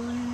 Boy.